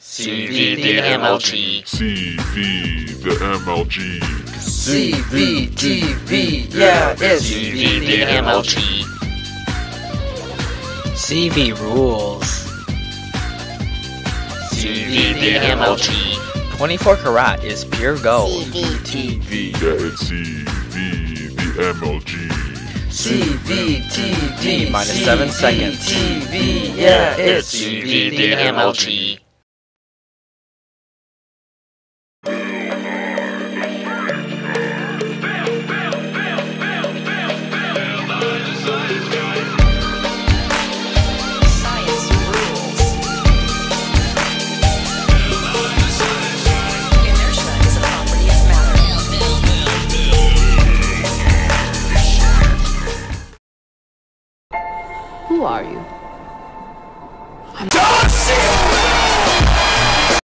CV the MLG. CV the MLG. CVTV, yeah, it's CV the MLG. CV rules. CV the MLG. 24 karat is pure gold. CVTV, Yeah, it's CV the MLG. CVTV, Minus seven seconds. CVTV, yeah, it's CV the MLG. Who are you? I'm